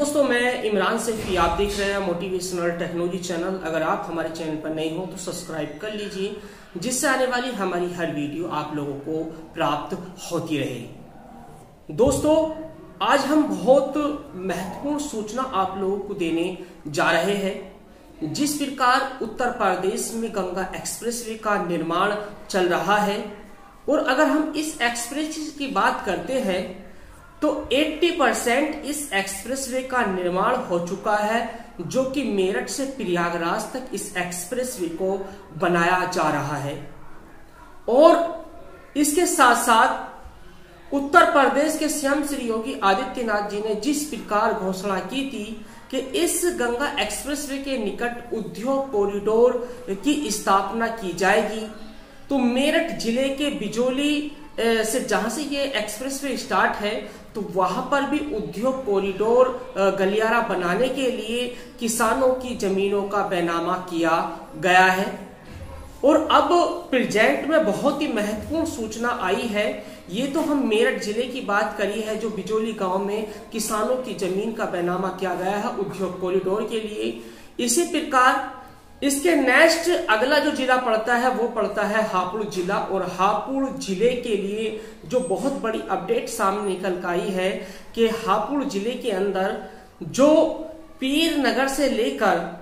दोस्तों, मैं इमरान सेफी, आप देख रहे हैं मोटिवेशनल टेक्नोलॉजी चैनल अगर आप हमारे चैनल पर नए हो तो सब्सक्राइब कर लीजिए, जिससे आने वाली हमारी हर वीडियो आप लोगों को प्राप्त होती रहे। दोस्तों, आज हम बहुत महत्वपूर्ण सूचना आप लोगों को देने जा रहे हैं। जिस प्रकार उत्तर प्रदेश में गंगा एक्सप्रेसवे का निर्माण चल रहा है, और अगर हम इस एक्सप्रेस की बात करते हैं तो 80 परसेंट इस एक्सप्रेसवे का निर्माण हो चुका है, जो कि मेरठ से प्रयागराज तक इस एक्सप्रेसवे को बनाया जा रहा है। और इसके साथ साथ उत्तर प्रदेश के सीएम श्री योगी आदित्यनाथ जी ने जिस प्रकार घोषणा की थी कि इस गंगा एक्सप्रेसवे के निकट उद्योग कॉरिडोर की स्थापना की जाएगी तो मेरठ ज़िले के बिजोली से जहाँ से ये एक्सप्रेसवे स्टार्ट है तो वहाँ पर भी उद्योग कॉरिडोर गलियारा बनाने के लिए किसानों की जमीनों का बैनामा किया गया है। और अब प्रेजेंट में बहुत ही महत्वपूर्ण सूचना आई है। ये तो हम मेरठ ज़िले की बात करी है, जो बिजोली गाँव में किसानों की ज़मीन का बैनामा किया गया है उद्योग कॉरिडोर के लिए। इसी प्रकार इसके नेक्स्ट अगला जो जिला पड़ता है, वो पड़ता है हापुड़ जिला और हापुड़ ज़िले के लिए जो बहुत बड़ी अपडेट सामने निकल आई है कि हापुड़ ज़िले के अंदर जो पीर नगर से लेकर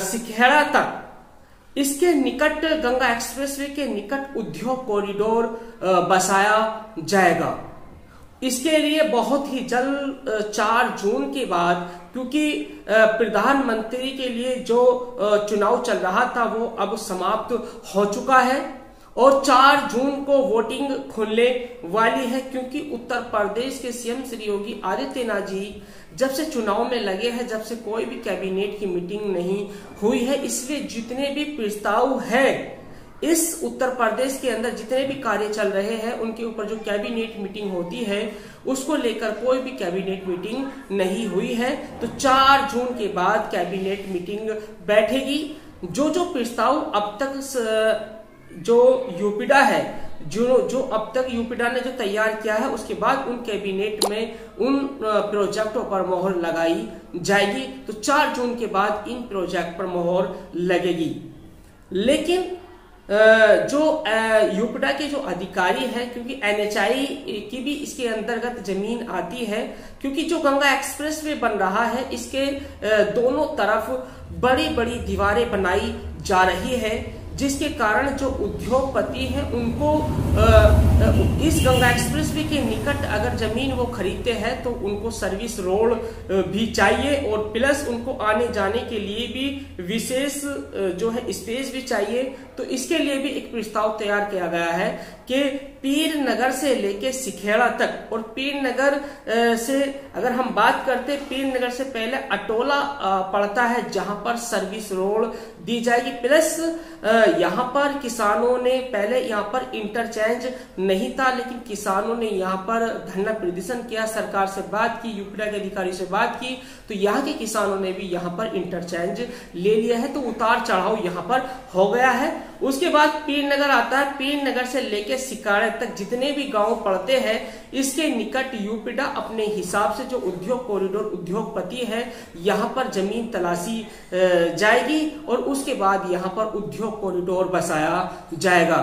सिखेड़ा तक, इसके निकट गंगा एक्सप्रेसवे के निकट उद्योग कॉरिडोर बसाया जाएगा। इसके लिए बहुत ही जल्द चार जून के बाद क्योंकि प्रधानमंत्री के लिए जो चुनाव चल रहा था वो अब समाप्त हो चुका है और चार जून को वोटिंग खुलने वाली है क्योंकि उत्तर प्रदेश के सीएम श्री योगी आदित्यनाथ जी जब से चुनाव में लगे हैं, जब से कोई भी कैबिनेट की मीटिंग नहीं हुई है, इसलिए जितने भी प्रस्ताव है इस उत्तर प्रदेश के अंदर जितने भी कार्य चल रहे हैं, उनके ऊपर जो कैबिनेट मीटिंग होती है, उसको लेकर कोई भी कैबिनेट मीटिंग नहीं हुई है। तो चार जून के बाद कैबिनेट मीटिंग बैठेगी। जो जो प्रस्ताव अब तक जो यूपीडा है, जो जो अब तक यूपीडा ने जो तैयार किया है, उसके बाद उन कैबिनेट में उन प्रोजेक्टों पर मोहर लगाई जाएगी। तो चार जून के बाद इन प्रोजेक्ट पर मोहर लगेगी। लेकिन जो यूपडा के जो अधिकारी है, क्योंकि एनएचआई की भी इसके अंतर्गत ज़मीन आती है, क्योंकि जो गंगा एक्सप्रेस वे बन रहा है, इसके दोनों तरफ़ बड़ी बड़ी दीवारें बनाई जा रही है, जिसके कारण जो उद्योगपति हैं, उनको इस गंगा एक्सप्रेसवे के निकट अगर ज़मीन वो खरीदते हैं तो उनको सर्विस रोड भी चाहिए, और प्लस उनको आने जाने के लिए भी विशेष जो है, स्पेस भी चाहिए तो इसके लिए भी एक प्रस्ताव तैयार किया गया है कि पीर नगर से लेके सिखेड़ा तक, और पीर नगर से अगर हम बात करते पीर नगर से पहले अटोला पड़ता है जहाँ पर सर्विस रोड दी जाएगी। प्लस यहाँ पर किसानों ने पहले यहाँ पर इंटरचेंज नहीं था, लेकिन किसानों ने यहाँ पर धरना प्रदर्शन किया, सरकार से बात की यूपीडा के अधिकारी से बात की तो यहाँ के किसानों ने भी यहाँ पर इंटरचेंज ले लिया है। तो उतार चढ़ाव यहाँ पर हो गया है। उसके बाद पीर नगर आता है। पीर नगर से लेके सिकारे तक जितने भी गाँव पड़ते हैं, इसके निकट यूपीडा अपने हिसाब से जो उद्योग कॉरिडोर उद्योगपति है, यहाँ पर ज़मीन तलाशी जाएगी और उसके बाद यहाँ पर उद्योग कॉरिडोर बसाया जाएगा।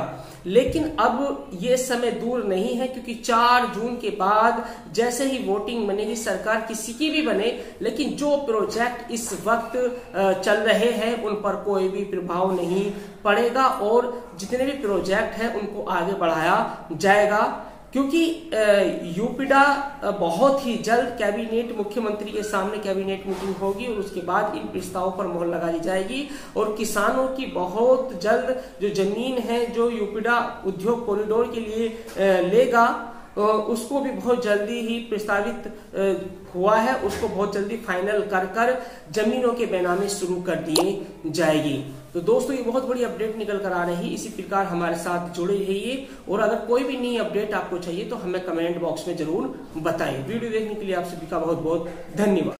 लेकिन अब ये समय दूर नहीं है, क्योंकि 4 जून के बाद जैसे ही वोटिंग बनेगी, सरकार किसी की भी बने, लेकिन जो प्रोजेक्ट इस वक्त चल रहे हैं, उन पर कोई भी प्रभाव नहीं पड़ेगा, और जितने भी प्रोजेक्ट हैं, उनको आगे बढ़ाया जाएगा। क्योंकि यूपीडा बहुत ही जल्द कैबिनेट, मुख्यमंत्री के सामने कैबिनेट मीटिंग होगी और उसके बाद इन प्रस्तावों पर मोहर लगाई जाएगी। और किसानों की बहुत जल्द जो ज़मीन है, जो यूपीडा उद्योग कॉरिडोर के लिए लेगा उसको भी बहुत जल्दी ही प्रस्तावित हुआ है। उसको बहुत जल्दी फाइनल कर कर जमीनों के बैनामे शुरू कर दिए जाएगी। तो दोस्तों, ये बहुत बड़ी अपडेट निकल कर आ रही है। इसी प्रकार हमारे साथ जुड़े रहिए और अगर कोई भी नई अपडेट आपको चाहिए तो हमें कमेंट बॉक्स में ज़रूर बताएँ। वीडियो देखने के लिए आप सभी का बहुत बहुत धन्यवाद।